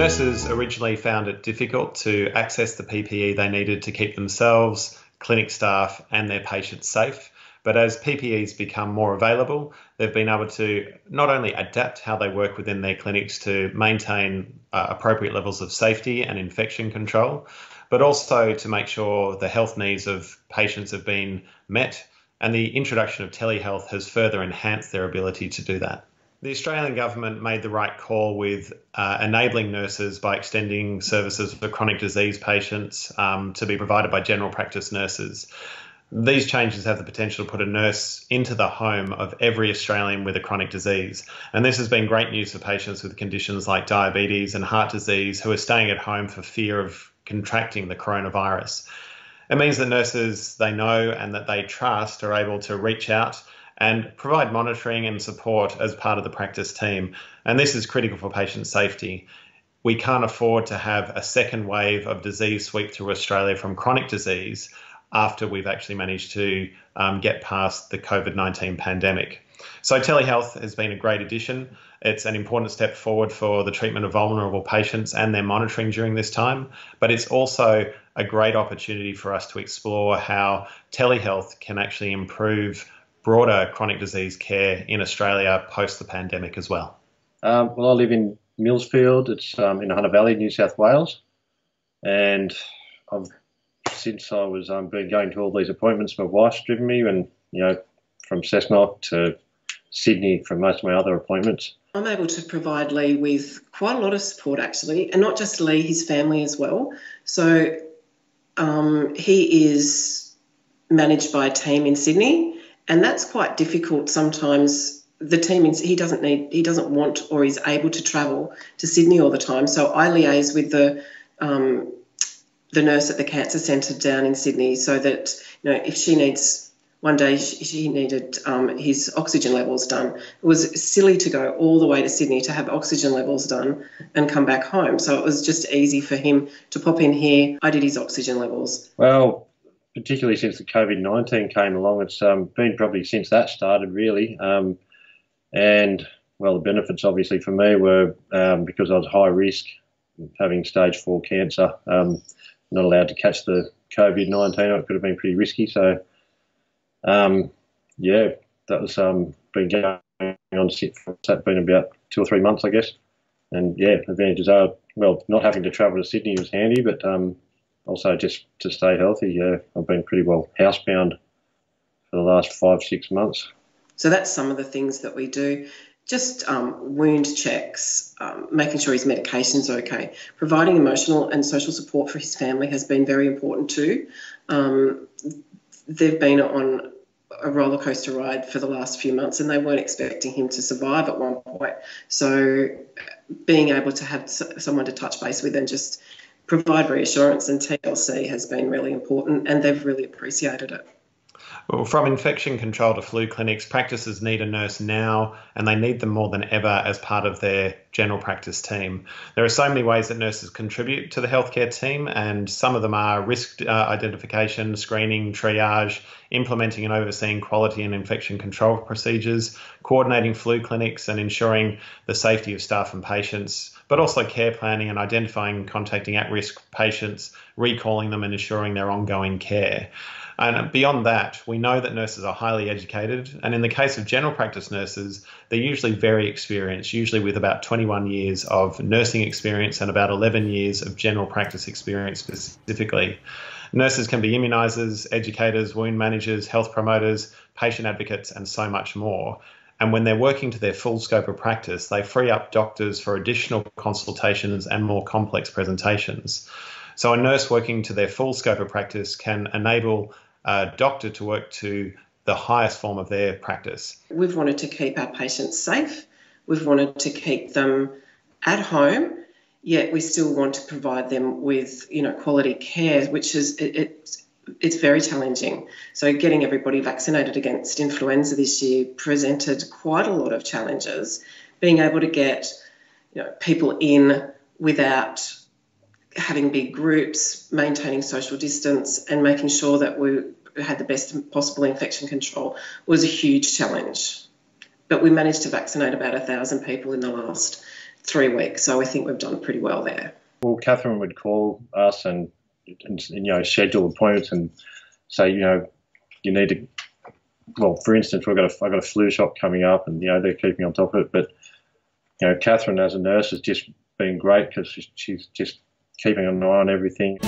Nurses originally found it difficult to access the PPE they needed to keep themselves, clinic staff, and their patients safe. But as PPEs become more available, they've been able to not only adapt how they work within their clinics to maintain uh, appropriate levels of safety and infection control, but also to make sure the health needs of patients have been met. And the introduction of telehealth has further enhanced their ability to do that. The Australian government made the right call with uh, enabling nurses by extending services for chronic disease patients um, to be provided by general practice nurses. These changes have the potential to put a nurse into the home of every Australian with a chronic disease. And this has been great news for patients with conditions like diabetes and heart disease who are staying at home for fear of contracting the coronavirus. It means that nurses they know and that they trust are able to reach out and provide monitoring and support as part of the practice team. And this is critical for patient safety. We can't afford to have a second wave of disease sweep through Australia from chronic disease after we've actually managed to um, get past the COVID 19 pandemic. So, telehealth has been a great addition. It's an important step forward for the treatment of vulnerable patients and their monitoring during this time, but it's also a great opportunity for us to explore how telehealth can actually improve broader chronic disease care in Australia post the pandemic as well? Um, well, I live in Millfield. It's um, in Hunter Valley, New South Wales, and I've since I was um, been going to all these appointments. My wife's driven me, and you know, from Cessnock to Sydney for most of my other appointments. I'm able to provide Lee with quite a lot of support actually, and not just Lee, his family as well. So um, he is managed by a team in Sydney and that's quite difficult sometimes the team he doesn't need he doesn't want or is able to travel to Sydney all the time so I liaise with the um, the nurse at the cancer centre down in Sydney so that you know if she needs one day she needed um, his oxygen levels done. It was silly to go all the way to Sydney to have oxygen levels done and come back home. So it was just easy for him to pop in here. I did his oxygen levels. Well, particularly since the COVID 19 came along. It's um, been probably since that started, really. Um, and, well, the benefits obviously for me were um, because I was high risk, having stage four cancer, um, not allowed to catch the COVID 19. It could have been pretty risky. So, um, yeah, that was um, been going on since that been about two or three months, I guess. And yeah, advantages are well, not having to travel to Sydney was handy, but um, also just to stay healthy. Yeah, I've been pretty well housebound for the last five six months. So that's some of the things that we do. Just um, wound checks, um, making sure his medication's okay. Providing emotional and social support for his family has been very important too. Um, they've been on a roller coaster ride for the last few months and they weren't expecting him to survive at one point. So being able to have someone to touch base with and just provide reassurance, and TLC has been really important, and they've really appreciated it. Well, from infection control to flu clinics, practices need a nurse now, and they need them more than ever as part of their general practice team. There are so many ways that nurses contribute to the healthcare team, and some of them are risk uh, identification, screening, triage, implementing and overseeing quality and infection control procedures, coordinating flu clinics, and ensuring the safety of staff and patients, but also care planning and identifying and contacting at risk patients, recalling them, and ensuring their ongoing care. And beyond that, we know that nurses are highly educated. And in the case of general practice nurses, they're usually very experienced, usually with about 21 years of nursing experience and about 11 years of general practice experience specifically. Nurses can be immunisers, educators, wound managers, health promoters, patient advocates, and so much more. And when they're working to their full scope of practice, they free up doctors for additional consultations and more complex presentations. So, a nurse working to their full scope of practice can enable a doctor to work to the highest form of their practice. We've wanted to keep our patients safe. We've wanted to keep them at home, yet we still want to provide them with, you know, quality care, which is it, it's it's very challenging. So getting everybody vaccinated against influenza this year presented quite a lot of challenges. Being able to get, you know, people in without having big groups, maintaining social distance, and making sure that we had the best possible infection control was a huge challenge. But we managed to vaccinate about a thousand people in the last three weeks. So I think we've done pretty well there. Well, Catherine would call us and, and you know schedule appointments and say you know you need to. Well, for instance, we've got a I've got a flu shot coming up, and you know they're keeping on top of it. But you know, Catherine as a nurse has just been great because she's just keeping an eye on everything.